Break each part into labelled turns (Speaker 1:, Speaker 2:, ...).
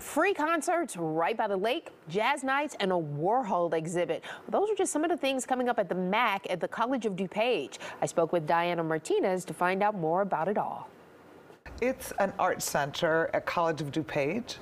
Speaker 1: Free concerts right by the lake, jazz nights, and a Warhol exhibit. Those are just some of the things coming up at the MAC at the College of DuPage. I spoke with Diana Martinez to find out more about it all.
Speaker 2: It's an art center at College of DuPage,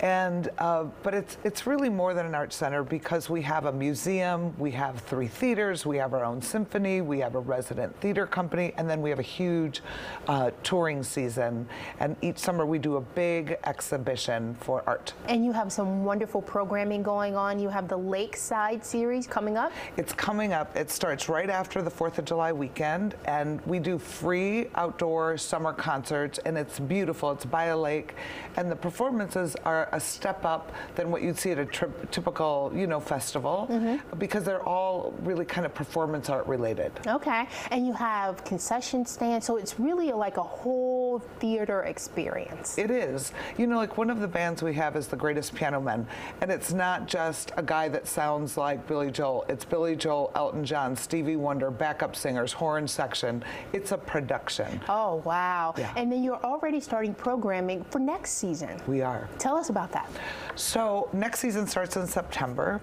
Speaker 2: and uh, but it's it's really more than an art center because we have a museum, we have three theaters, we have our own symphony, we have a resident theater company, and then we have a huge uh, touring season. And each summer we do a big exhibition for art.
Speaker 1: And you have some wonderful programming going on. You have the Lakeside series coming up.
Speaker 2: It's coming up. It starts right after the Fourth of July weekend, and we do free outdoor summer concerts and it's beautiful. It's by a lake, and the performances are a step up than what you'd see at a typical, you know, festival mm-hmm. because they're all really kind of performance art related.
Speaker 1: Okay, and you have concession stands, so it's really like a whole theater experience.
Speaker 2: It is. You know, like one of the bands we have is the Greatest Piano Men, and it's not just a guy that sounds like Billy Joel. It's Billy Joel, Elton John, Stevie Wonder, backup singers, horn section. It's a production.
Speaker 1: Oh wow! Yeah. And then you're already starting programming for next season.
Speaker 2: We are.
Speaker 1: Tell us about that.
Speaker 2: So next season starts in September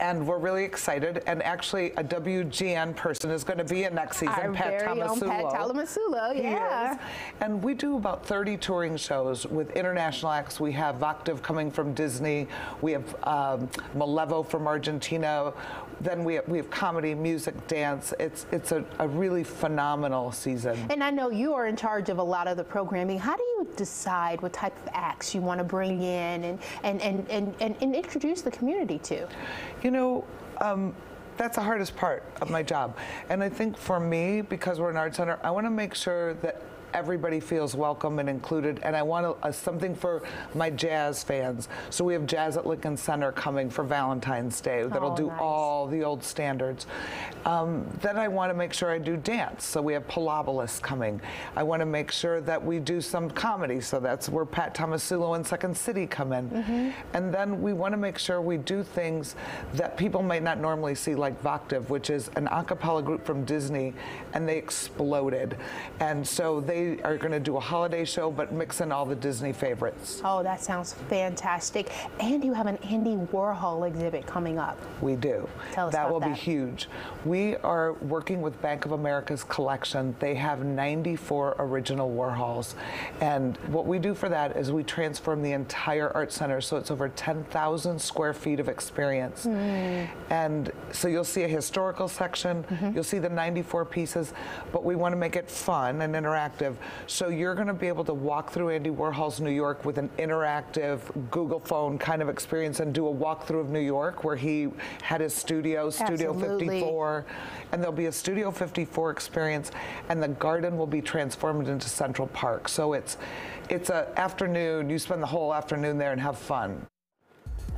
Speaker 2: and we're really excited. And actually, a WGN person is going to be in next season,
Speaker 1: Our
Speaker 2: Pat
Speaker 1: very
Speaker 2: Tomasulo.
Speaker 1: Own Pat Tomasulo, yeah.
Speaker 2: And we do about 30 touring shows with international acts. We have Voctave coming from Disney. We have um, Malevo from Argentina. Then we have, we have comedy, music, dance. It's it's a, a really phenomenal season.
Speaker 1: And I know you are in charge of a lot of the programming. How do you decide what type of acts you want to bring in and, and, and, and, and, and introduce the community to?
Speaker 2: You know, um, that's the hardest part of my job. And I think for me, because we're an art center, I want to make sure that everybody feels welcome and included. And I want a, a, something for my jazz fans. So we have Jazz at Lincoln Center coming for Valentine's Day that'll oh, do nice. all the old standards. Um, then I want to make sure I do dance. So we have Pilobolus coming. I want to make sure that we do some comedy. So that's where Pat Tomasulo and Second City come in. Mm -hmm. And then we want to make sure we do things that people might not normally see, like Voctave, which is an a cappella group from Disney, and they exploded. And so they are going to do a holiday show, but mix in all the Disney favorites.
Speaker 1: Oh, that sounds fantastic. And you have an Andy Warhol exhibit coming up.
Speaker 2: We do.
Speaker 1: Tell us
Speaker 2: that
Speaker 1: will
Speaker 2: that. be huge. We are working with Bank of America's collection. They have 94 original Warhols. And what we do for that is we transform the entire art center so it's over 10,000 square feet of experience. Mm. And so you'll see a historical section, mm -hmm. you'll see the 94 pieces, but we want to make it fun and interactive interactive. So you're going to be able to walk through Andy Warhol's New York with an interactive Google phone kind of experience and do a walkthrough of New York where he had his studio, Studio
Speaker 1: Absolutely.
Speaker 2: 54. And there'll be a Studio 54 experience and the garden will be transformed into Central Park. So it's it's an afternoon, you spend the whole afternoon there and have fun.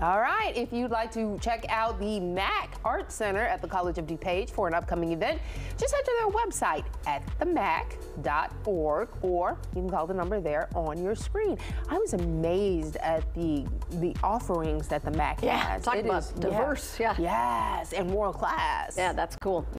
Speaker 1: All right, if you'd like to check out the MAC Art Center at the College of DuPage for an upcoming event, just head to their website at themac.org or you can call the number there on your screen. I was amazed at the the offerings that the MAC
Speaker 3: yeah,
Speaker 1: has.
Speaker 3: Talk it about is, diverse, yeah.
Speaker 1: yeah. Yes, and world class.
Speaker 3: Yeah, that's cool.